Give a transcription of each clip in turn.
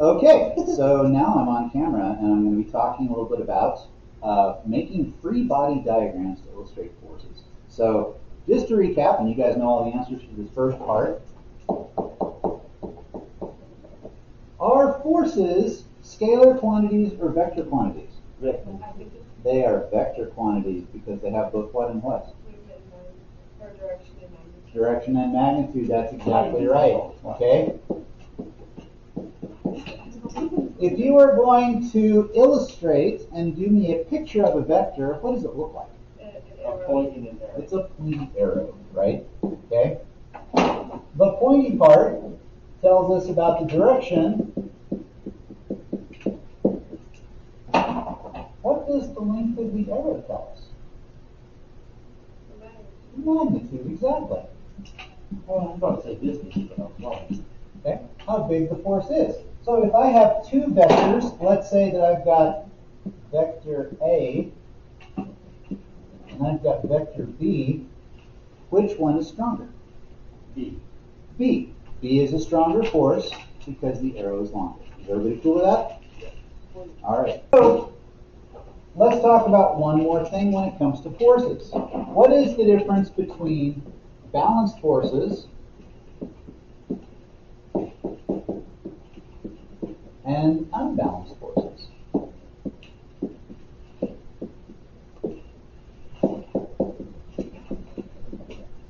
Okay, so now I'm on camera and I'm going to be talking a little bit about uh, making free body diagrams to illustrate forces. So just to recap, and you guys know all the answers to this first part, are forces scalar quantities or vector quantities? They are vector quantities because they have both what and what? Direction and magnitude. Direction and magnitude, that's exactly right. Okay? If you are going to illustrate and do me a picture of a vector, what does it look like? A pointing in there. It's a pointy arrow, right? Okay? The pointy part tells us about the direction. What does the length of the arrow tell us? Magnitude, exactly. Well, I'm about to say distance, but I'm wrong. Okay? How big the force is. So if I have two vectors, let's say that I've got vector A and I've got vector B, which one is stronger? B. B. B is a stronger force because the arrow is longer. Is everybody cool with that? All right. So let's talk about one more thing when it comes to forces. What is the difference between balanced forces and unbalanced forces?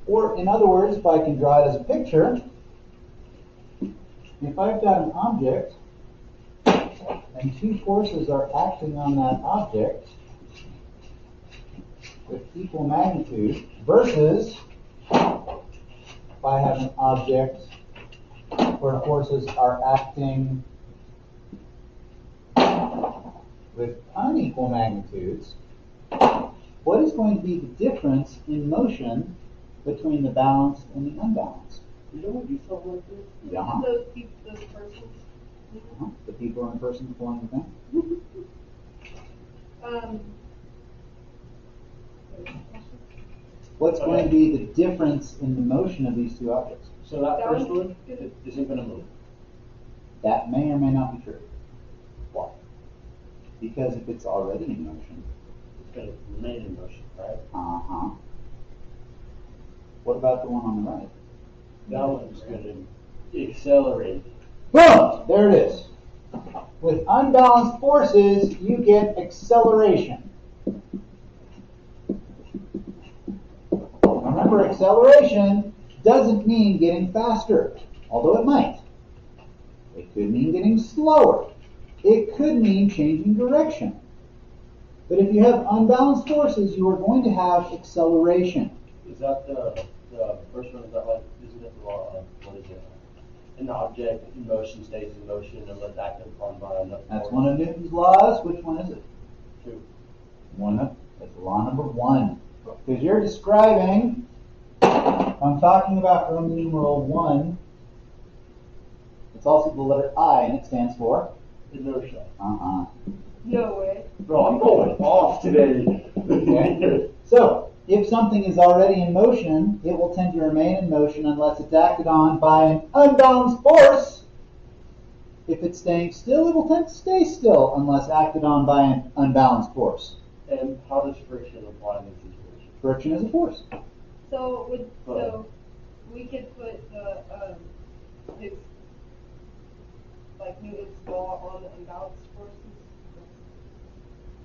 Or in other words, if I can draw it as a picture, if I've got an object and two forces are acting on that object with equal magnitude versus if I have an object where forces are acting with unequal magnitudes, what is going to be the difference in motion between the balanced and the unbalanced? You know what you felt like this? Yeah. Those people, those persons. Uh-huh. The people in person pulling the thing? Um, What's going to be the difference in the motion of these two objects? So that first one isn't gonna move. That may or may not be true. Why? Because if it's already in motion, It's gonna remain in motion, right? uh-huh. What about the one on the right? That one's gonna accelerate. Boom! There it is. With unbalanced forces, you get acceleration. Remember, acceleration doesn't mean getting faster, although it might. It could mean getting slower. It could mean changing direction. But if you have unbalanced forces, you are going to have acceleration. Is that the, the first one, is that like, isn't it the law of, what is it? An object in motion stays in motion unless acted upon by another. That's one of Newton's laws. Which one is it? Two. One of, that's law number one. Because you're describing, I'm talking about Roman numeral one. It's also the letter I, and it stands for, Inertia. uh-huh. no way. Bro, I'm going off today. Okay. So, if something is already in motion, it will tend to remain in motion unless it's acted on by an unbalanced force. If it's staying still, it will tend to stay still unless acted on by an unbalanced force. And how does friction apply in this situation? Friction is a force. So would, so we could put the, um, Higgs, like Newton's law on unbalanced forces?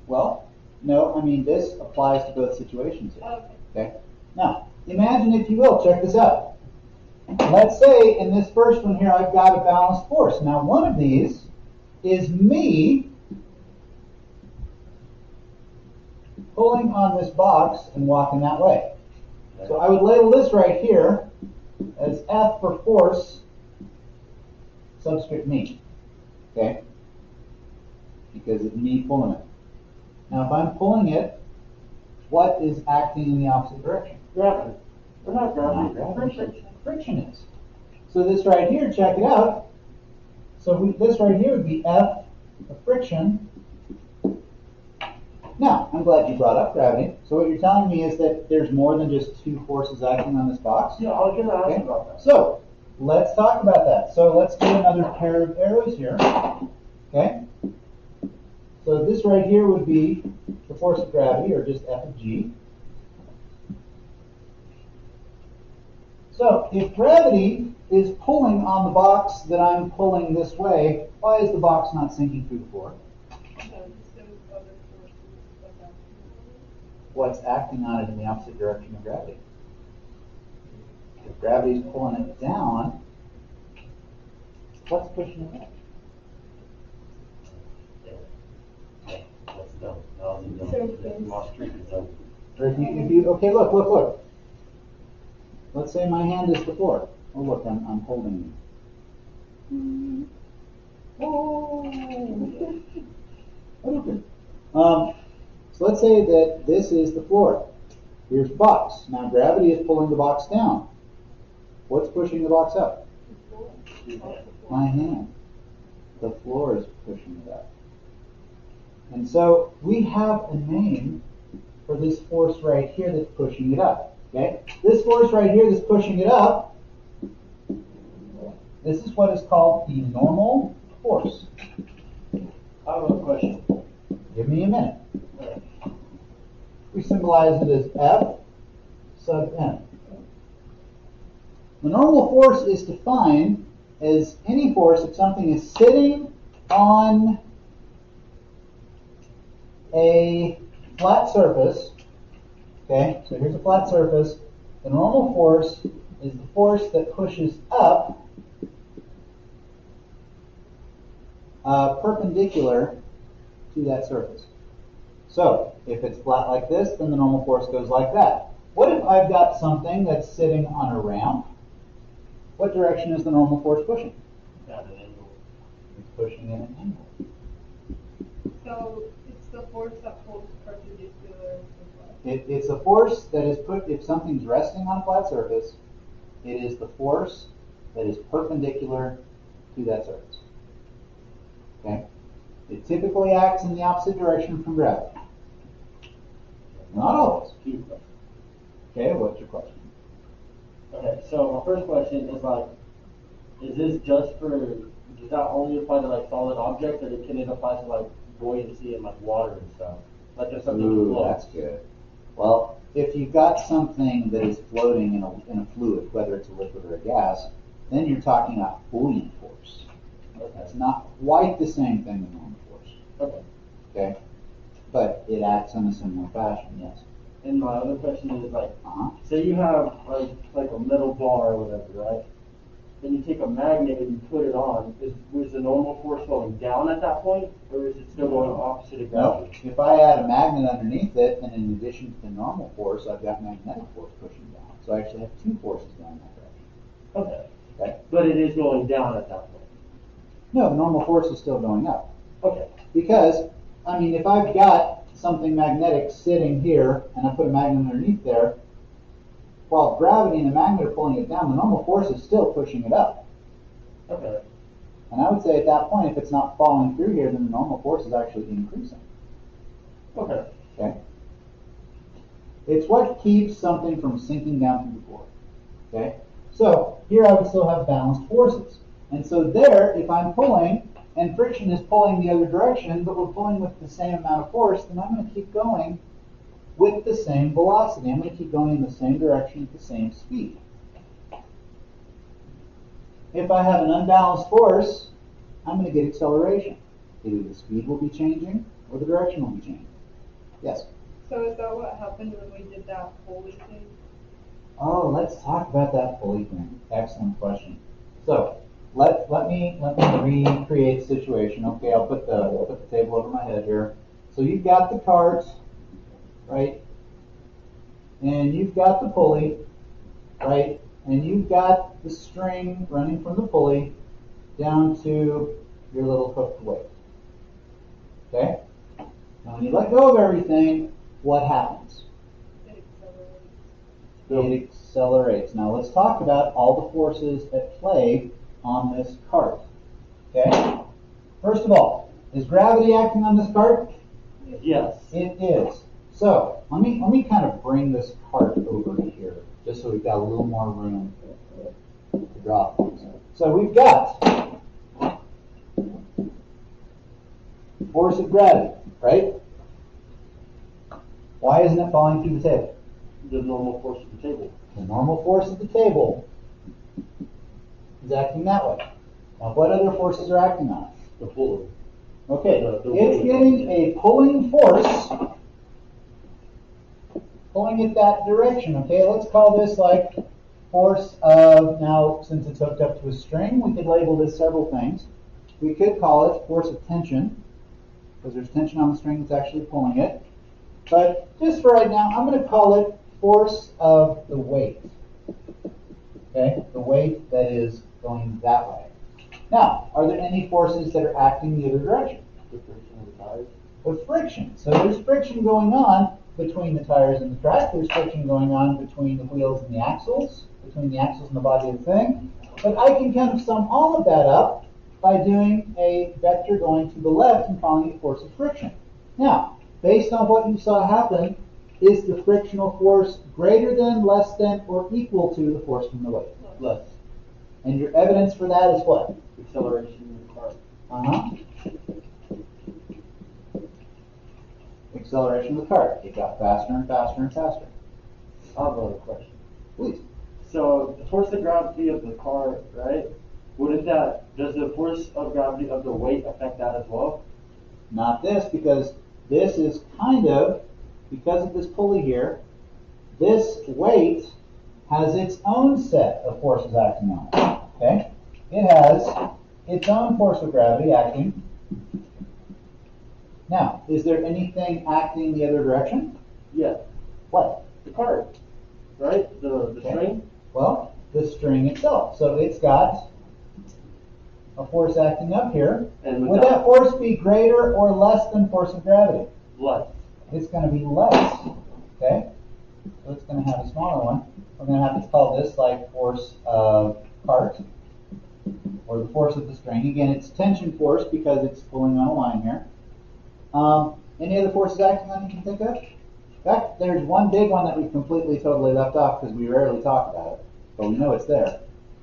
Well, no, I mean, this applies to both situations here. Okay. Okay? Now, imagine if you will, check this out. Let's say in this first one here, I've got a balanced force. Now, one of these is me pulling on this box and walking that way. So I would label this right here as F for force, subscript me. Okay? Because it's me pulling it. Now, if I'm pulling it, what is acting in the opposite direction? Gravity. We're not Not gravity. Friction. Friction is. So this right here, check it out. So we, this right here would be F of friction. Now, I'm glad you brought up gravity. So what you're telling me is that there's more than just two forces acting on this box? Yeah, I was gonna ask Okay. about that. So, let's talk about that. So let's do another pair of arrows here. Okay? So this right here would be the force of gravity, or just F of G. So if gravity is pulling on the box that I'm pulling this way, why is the box not sinking through the floor? What's acting on it in the opposite direction of gravity? Gravity's pulling it down, what's pushing it up? Yeah, that's dumb. That was a dumb. Surface. That's Wall Street is dumb. Or if you, if you, okay, look, look, look. Let's say my hand is the floor. Oh, look, I'm, I'm holding you. Oh. Okay. Um, so let's say that this is the floor. Here's the box. Now gravity is pulling the box down. What's pushing the box up? My hand. The floor is pushing it up. And so we have a name for this force right here that's pushing it up. Okay? This force right here that's pushing it up, this is what is called the normal force. I have a question. Give me a minute. We symbolize it as F sub n. The normal force is defined as any force if something is sitting on a flat surface. Okay, so here's a flat surface. The normal force is the force that pushes up uh, perpendicular to that surface. So, if it's flat like this, then the normal force goes like that. What if I've got something that's sitting on a ramp? What direction is the normal force pushing? Got an angle. It's pushing in an angle. So it's the force that pulls perpendicular? It, it's a force that is put, if something's resting on a flat surface, it is the force that is perpendicular to that surface. Okay? It typically acts in the opposite direction from gravity. Not always. Two questions. Okay, what's your question? Okay, so my first question is like, is this just for, does that only apply to like solid objects, or can it apply to like buoyancy and like water and stuff? Like if something Ooh, floats? that's good. Well, if you've got something that is floating in a, in a fluid, whether it's a liquid or a gas, then you're talking about buoyant force. That's not quite the same thing as normal force. okay. Okay? But it acts in a similar fashion, yes. And my other question is like, Uh-huh. say you have like, like a metal bar or whatever, right? Then you take a magnet and you put it on, is, was the normal force going down at that point, or is it still going opposite of gravity? No, if I add a magnet underneath it, and in addition to the normal force, I've got magnetic force pushing down. So I actually have two forces going that direction. Okay, Okay? but it is going down at that point. No, the normal force is still going up. Okay, Because, I mean, if I've got something magnetic sitting here and I put a magnet underneath there, while gravity and the magnet are pulling it down, the normal force is still pushing it up. okay, And I would say at that point, if it's not falling through here, then the normal force is actually increasing. okay. Okay? It's what keeps something from sinking down through the floor. Okay? So here I would still have balanced forces. And so there, if I'm pulling and friction is pulling the other direction, but we're pulling with the same amount of force, then I'm going to keep going with the same velocity. I'm going to keep going in the same direction at the same speed. If I have an unbalanced force, I'm going to get acceleration. Either the speed will be changing or the direction will be changing. Yes? So is that what happened when we did that pulley thing? Oh, let's talk about that pulley thing. Excellent question. So let let me let me recreate the situation. Okay, I'll put the I'll put the table over my head here. So you've got the cart, right? And you've got the pulley, right? And you've got the string running from the pulley down to your little hooked weight. Okay? Now when you let go of everything, what happens? It accelerates. it accelerates. Now let's talk about all the forces at play on this cart. Okay? First of all, is gravity acting on this cart? Yes. It is. So let me let me kind of bring this cart over here, just so we've got a little more room. to draw things. So we've got force of gravity, right? Why isn't it falling through the table? The normal force of the table. The normal force of the table is acting that way. Now, what other forces are acting on it? The pull. Okay, The- the it's getting a pulling force, pulling it that direction. Okay, let's call this like force of, now since it's hooked up to a string, we could label this several things. We could call it force of tension, because there's tension on the string that's actually pulling it. But just for right now, I'm going to call it force of the weight. Okay, the weight that is going that way. Now, are there any forces that are acting the other direction? The friction of the tires. With friction. So there's friction going on between the tires and the track. There's friction going on between the wheels and the axles, between the axles and the body of the thing. But I can kind of sum all of that up by doing a vector going to the left and calling it force of friction. Now, based on what you saw happen, is the frictional force greater than, less than, or equal to the force from the weight? Less And your evidence for that is what? acceleration of the car. Uh-huh. Acceleration of the cart. It got faster and faster and faster. I have another question. Please. So the force of gravity of the car, right? Wouldn't that, does the force of gravity of the weight affect that as well? Not this, because this is kind of, because of this pulley here, this weight has its own set of forces acting on it. Okay? It has its own force of gravity acting. Now, is there anything acting the other direction? Yeah, What? the cart, right? The, the Okay. string? Well, the string itself. So it's got a force acting up here. And Would that force be greater or less than force of gravity? less. It's going to be less. Okay? So it's going to have a smaller one. We're going to have to call this like force of cart or the force of the string. Again, it's tension force because it's pulling on a line here. Um, any other forces acting on it you can think of? In fact, there's one big one that we completely, totally left off because we rarely talk about it, but we know it's there.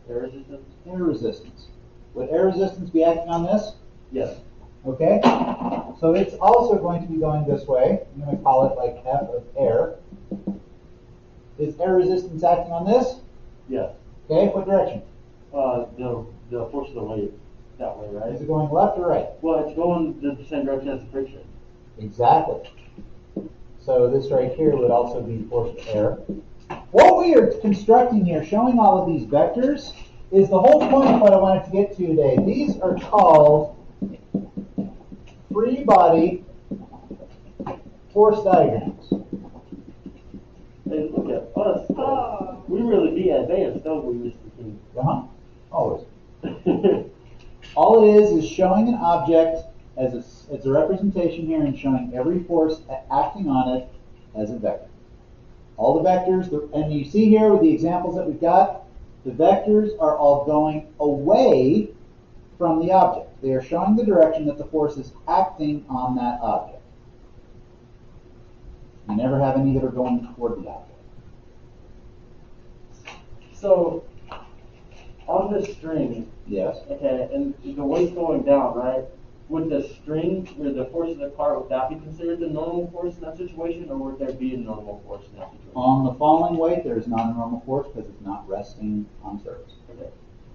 Air resistance? Air resistance. Would air resistance be acting on this? Yes. Okay? So it's also going to be going this way. I'm going to call it like F of air. Is air resistance acting on this? Yes. Okay, what direction? Uh, the, the force of the weight, that way, right? Is it going left or right? Well, it's going the same direction as the friction. Exactly. So this right here would also be force of air. What we are constructing here, showing all of these vectors, is the whole point of what I wanted to get to today. These are called free body force diagrams. And look at us, though. Oh. We really be advanced, don't we, Mr. Uh-huh. Always. King? All it is is showing an object as a, as a representation here and showing every force acting on it as a vector. All the vectors, and you see here with the examples that we've got, the vectors are all going away from the object. They are showing the direction that the force is acting on that object. You never have any that are going toward the object. So, on the string, Yes? okay, and the weight's going down, right? Would the string or the force of the car, would that be considered the normal force in that situation, or would there be a normal force in that situation? On the falling weight, there is not a normal force because it's not resting on surface. Okay.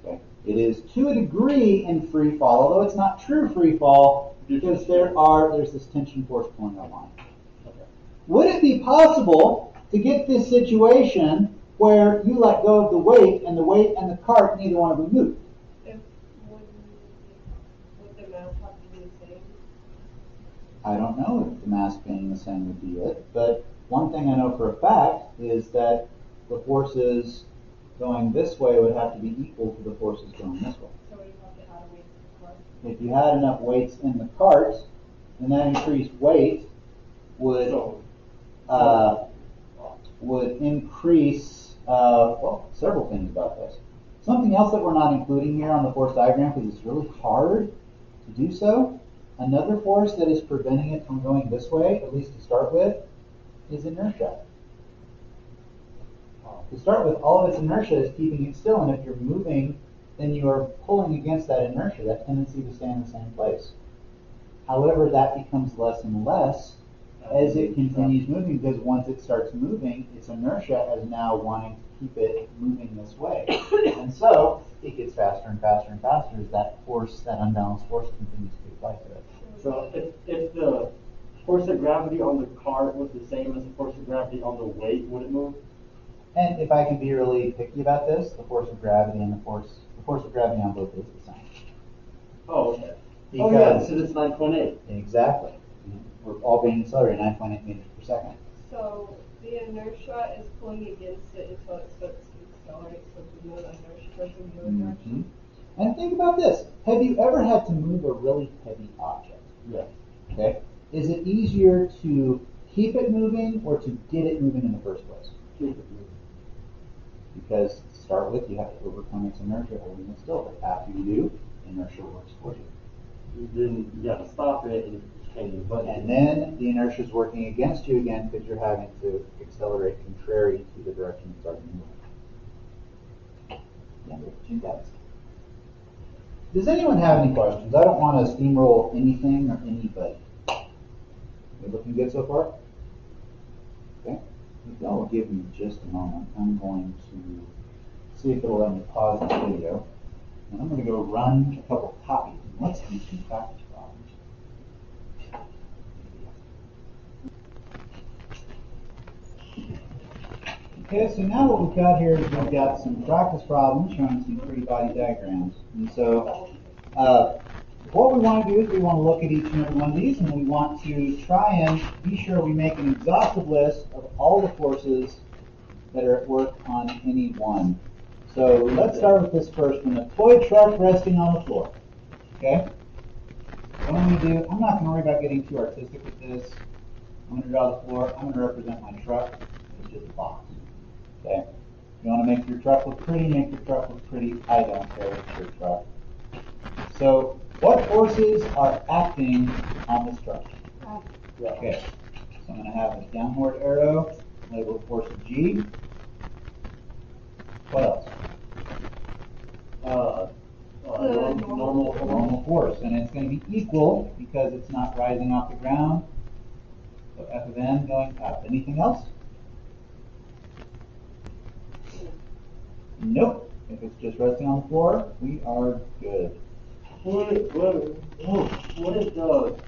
Okay. It is to a degree in free fall, although it's not true free fall because there are there's this tension force pulling our line. Okay. Would it be possible to get this situation where you let go of the weight and the weight and the cart neither one of them move? If, would, would the math have to be the same? I don't know if the mass being the same would be it, but one thing I know for a fact is that the forces going this way would have to be equal to the forces going this way. So we have to add weight to the car? if you had enough weights in the cart, then that increased weight would uh, would increase uh, well several things about this. Something else that we're not including here on the force diagram because it's really hard to do so. Another force that is preventing it from going this way, at least to start with, is inertia. To start with, all of its inertia is keeping it still, and if you're moving, then you are pulling against that inertia, that tendency to stay in the same place. However, that becomes less and less as it continues moving, because once it starts moving, its inertia is now wanting to keep it moving this way. And so, it gets faster and faster and faster as that force, that unbalanced force continues to apply to it. So if, if the force of gravity on the car was the same as the force of gravity on the weight, would it move? And if I can be really picky about this, the force of gravity and the force, the force of gravity on both is the same. Oh, okay. Oh, yeah, Because- so it's nine point eight. Exactly. We're all being accelerated nine point eight meters per second. So the inertia is pulling against it until it starts to accelerate, so the new inertia goes in the other Mhm. direction. And think about this. Have you ever had to move a really heavy object? Yes. Okay. Is it easier to keep it moving or to get it moving in the first place? Keep it moving. Because to start with, you have to overcome its inertia holding it still. But after you do, inertia works for you. Then you gotta stop it and change the button. And then the inertia is working against you again because you're having to accelerate contrary to the direction you started moving. You guys. Does anyone have any questions? I don't want to steamroll anything or anybody. We looking good so far? Okay. If y'all will give me just a moment, I'm going to see if it'll let me pause the video. And I'm going to go run a couple copies. Let's do some practice problems. Okay, so now what we've got here is we've got some practice problems showing some free body diagrams. And so, uh, what we want to do is we want to look at each and every one of these and we want to try and be sure we make an exhaustive list of all the forces that are at work on any one. So let's start with this first one, a toy truck resting on the floor. Okay? What I'm going to do, I'm not going to worry about getting too artistic with this. I'm going to draw the floor. I'm going to represent my truck. It's just a box. Okay? You want to make your truck look pretty, make your truck look pretty. I don't care. It's your truck. So, what forces are acting on this truck? Yeah. Okay. So I'm going to have a downward arrow labeled force G. What else? Uh, uh, normal, normal, A normal force, and it's going to be equal because it's not rising off the ground. So F of n going up. Anything else? Nope. If it's just resting on the floor, we are good. What, what, oh, what if the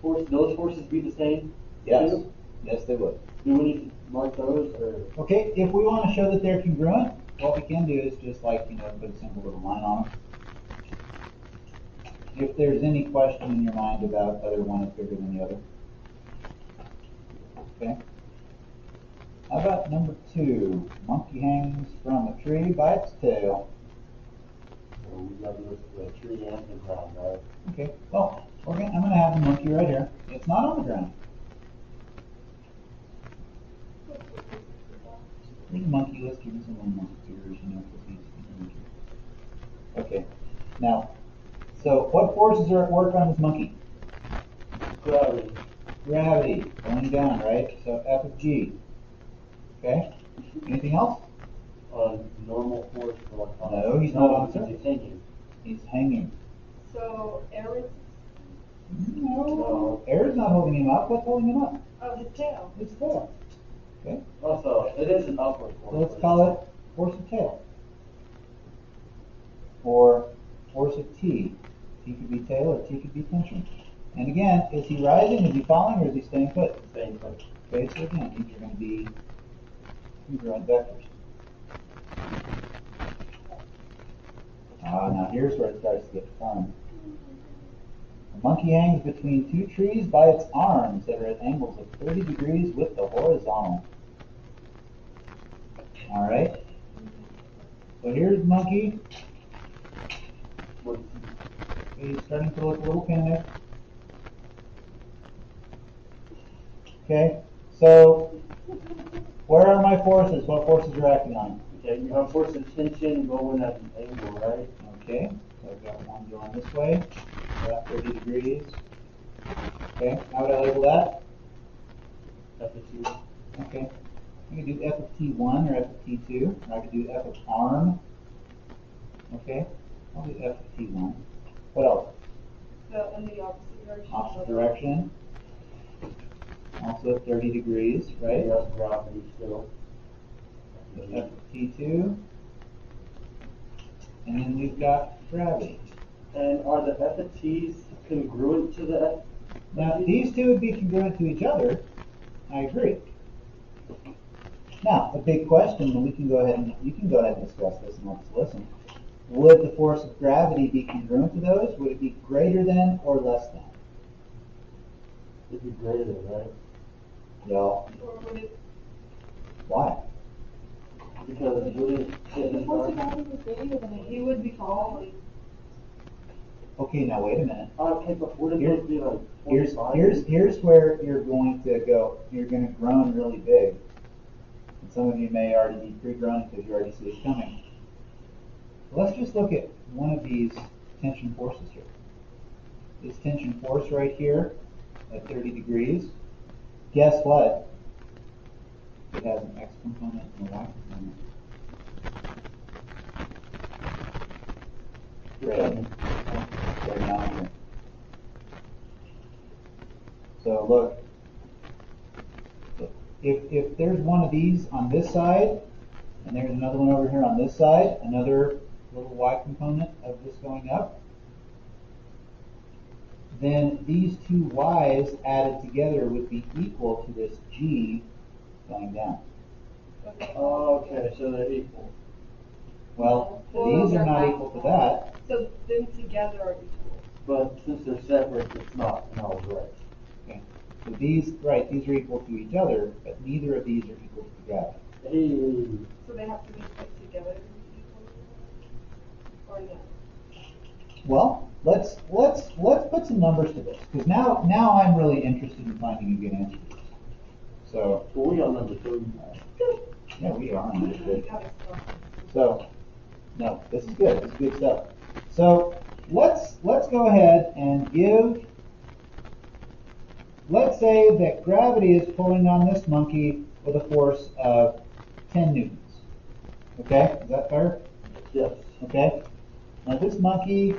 force, those forces be the same? Yes. too? Yes, they would. Do we need to mark those or? Okay, if we want to show that they're congruent, what we can do is just like, you know, put a simple little line on them. If there's any question in your mind about whether one is bigger than the other. Okay. How about number two? Monkey hangs from a tree by its tail. So we gotta the uh, tree and the ground, right? Okay, well, we're gonna, I'm gonna have the monkey right here. It's not on the ground. There's a monkey, let's give him some little know, because he's, he's a monkey. Okay, now, so what forces are at work on this monkey? Gravity. Gravity, going down, right? So F of G. Okay, anything else? Uh, normal force for like. No, he's not on the because He's hanging. He's hanging. So air is, No, air's not holding him up, what's holding him up? oh, his tail. It's tail. Okay, Also, it is an upward force. so let's call it force of tail. Or force of T. T could be tail or T could be tension. And again, is he rising, is he falling, or is he staying put? Same thing. Okay, so again, these are going to be congruent vectors. Ah, now here's where it starts to get fun. A monkey hangs between two trees by its arms that are at angles of 30 degrees with the horizontal. All right. So here's monkey. He's starting to look a little panicked. Okay, so where are my forces? What forces are acting on? Okay, you have force of tension going at an angle, right? Okay, so I've got one going this way, about 30 degrees. Okay, how would I label that? That's what you, Okay, I could do f of t1 or f of t2, or I could do f of arm. Okay, I'll do f of t1. What else? The, in the opposite direction. Opposite direction. Also 30 degrees, right? Yes, gravity still. of t2. And then we've got gravity. And are the F and T's congruent to the F? Now, these two would be congruent to each other. I agree. Now, a big question, and we can go ahead and you can go ahead and discuss this and let's listen. Would the force of gravity be congruent to those? Would it be greater than or less than? It'd be greater, than, right? Well, Or would it, why? Because wouldn't it Force of be gravity was greater than he would be falling. Okay, now wait a minute. Oh, okay, but wouldn't Here- be like Here's forty-five? here's here's where you're going to go. You're going to groan really big. And some of you may already be pre-groaning because you already see it coming. Let's just look at one of these tension forces here. This tension force right here at 30 degrees. Guess what? It has an x component and a y component. Right. So look, if, if there's one of these on this side, and there's another one over here on this side, another little y component of this going up, then these two y's added together would be equal to this g going down. Okay. Okay, so they're equal. Well, Well, these are not equal to that. So them together are equal. But since they're separate, it's not, no, right. Okay. So these, right, these are equal to each other, but neither of these are equal to gravity. Hey, So they have to be put together to be equal? Or no? Well, let's let's let's put some numbers to this because now now I'm really interested in finding a good answer. to this. So well, we on number three. yeah, we are on this. You good. gotta. So no, this is good. This is good stuff. So let's let's go ahead and give. Let's say that gravity is pulling on this monkey with a force of 10 newtons. Okay, is that fair? Yes. Okay? Now this monkey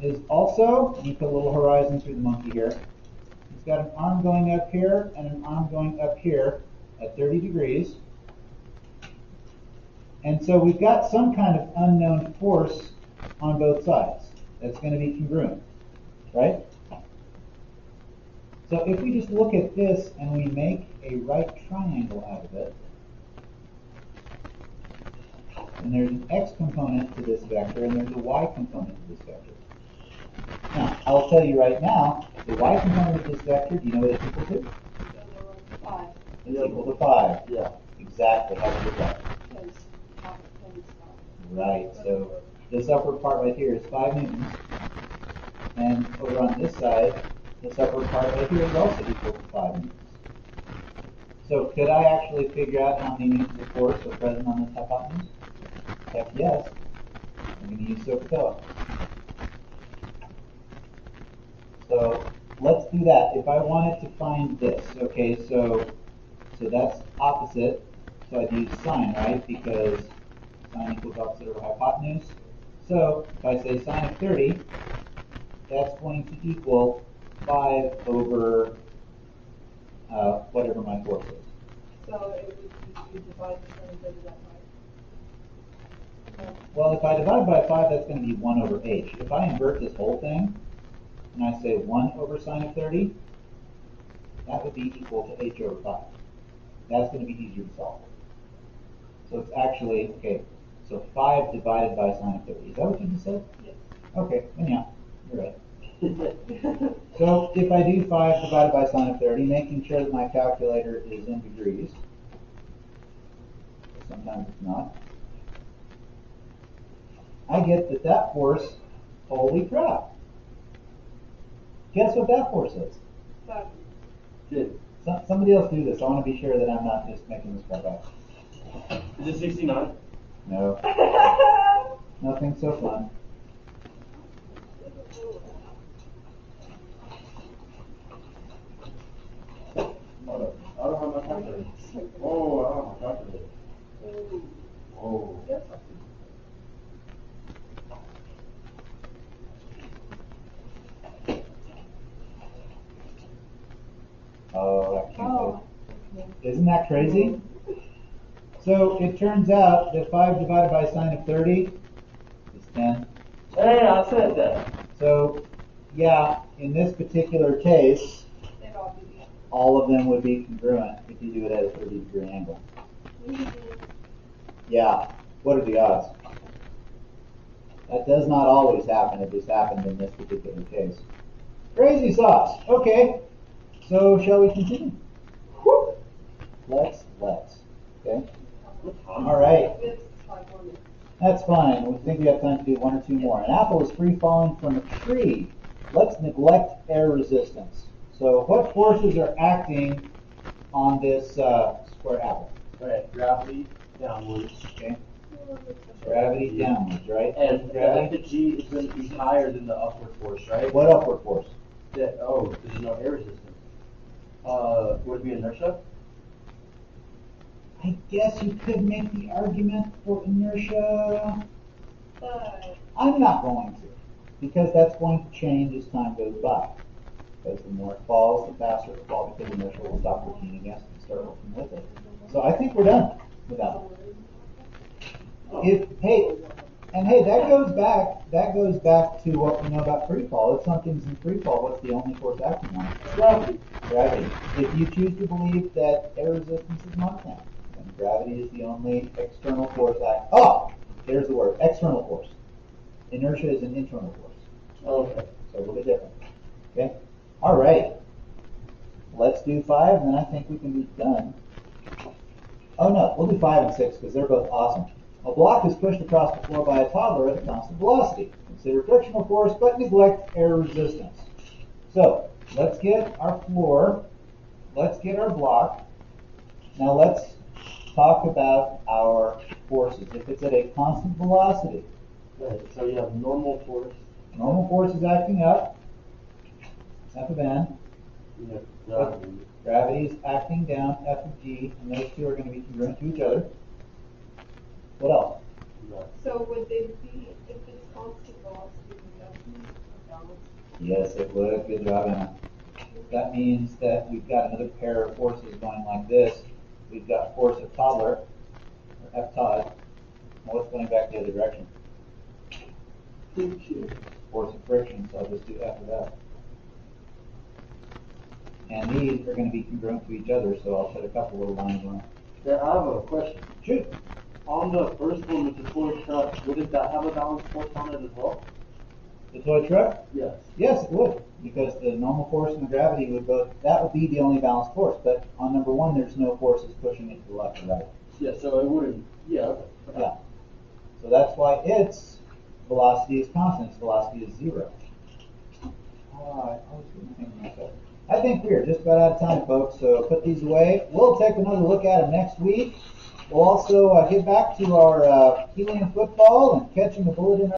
is also, let me put a little horizon through the monkey here. He's got an arm going up here and an arm going up here at 30 degrees. And so we've got some kind of unknown force on both sides that's going to be congruent, right? So if we just look at this and we make a right triangle out of it, and there's an x component to this vector, and there's a y component to this vector. Now, I'll tell you right now, the y component of this vector, do you know what it's equal to? So there were five, It's equal to 5. Yeah. Exactly, how to get that? because half of ten is five. Right, so this upward part right here is 5 newtons. And over on this side, this upward part right here is also equal to 5 newtons. So could I actually figure out how many newtons of force are present on this hypotenuse? Heck yes. I'm going to use SOHCAHTOA. So let's do that. If I wanted to find this, okay, so so that's opposite. So I'd use sine, right? Because sine equals opposite over hypotenuse. So if I say sine of 30, that's going to equal 5 over uh, whatever my force is. So it would be divided and then that by. No. Well, if I divide by 5, that's going to be 1 over h. If I invert this whole thing, and I say 1 over sine of 30, that would be equal to h over 5. That's going to be easier to solve. So it's actually, okay, so 5 divided by sine of 30. Is that what you just said? Yes. Okay, yeah, you're right. So if I do 5 divided by sine of 30, making sure that my calculator is in degrees, sometimes it's not, I get that that force, holy crap. Guess what that force is? Good. So, somebody else do this. I want to be sure that I'm not just making this crap up. Is it 69? No. Nothing so fun. I don't have my calculator. Oh, I don't have my calculator. Oh. Crazy? So it turns out that 5 divided by sine of 30 is 10. Hey, I said that. So, yeah, in this particular case, all of them would be congruent if you do it at a 30 degree angle. Yeah, what are the odds? That does not always happen, it just happened in this particular case. Crazy sauce. Okay, so shall we continue? Let's, let's. Okay, all right. It's like one. That's fine. We think we have time to do one or two more. An apple is free falling from a tree. Let's neglect air resistance. So, what forces are acting on this uh, square apple? Right, gravity downwards. Okay, gravity downwards, right? And I think the G is going to be higher than the upward force, right? What upward force? That, oh, there's no air resistance. Uh, would it be inertia? I guess you could make the argument for inertia. But I'm not going to, because that's going to change as time goes by. Because the more it falls, the faster it falls, because inertia will stop working against it and start working with it. So I think we're done with that. If, hey, and hey, that goes back, that goes back to what we know about free fall. If something's in free fall, what's the only force acting on it? Gravity. Gravity. If you choose to believe that air resistance is not that, then gravity is the only external force act. Oh, there's the word, external force. Inertia is an internal force, oh, Okay. so a little bit different. Okay? All right. Let's do five, and then I think we can be done. Oh no, we'll do five and six because they're both awesome. A block is pushed across the floor by a toddler at a constant velocity. Consider frictional force, but neglect air resistance. So let's get our floor. Let's get our block. Now let's talk about our forces. If it's at a constant velocity, Right, so you have normal force, normal force is acting up. F of n. you gravity. Gravity is acting down, F of g, and those two are going to be congruent to each other. What else? Right. So would they be, if it's constant velocity, would that be a balance? Yes, it would. Good job, Anna. That means that we've got another pair of forces going like this. We've got force of toddler, or F Todd. What's going back the other direction? Force of friction, so I'll just do F of F. And these are going to be congruent to each other, so I'll put a couple little lines on it. Then I have a question. On the first one with the toy truck, wouldn't that have a balanced force on it as well? The toy truck? Yes. Yes, it would, because the normal force and the gravity would both, that would be the only balanced force, but on number one, there's no forces pushing it to the left or right. Yeah, so it wouldn't, yeah, okay. Yeah. So that's why its velocity is constant, its velocity is zero. Oh, I always get my finger messed. I think we are just about out of time, folks, so put these away. We'll take another look at them next week. We'll also uh, get back to our uh, helium football and catching the bullet in our